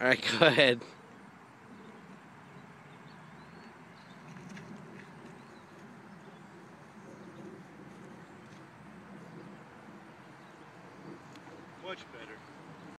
Alright, go ahead. Much better.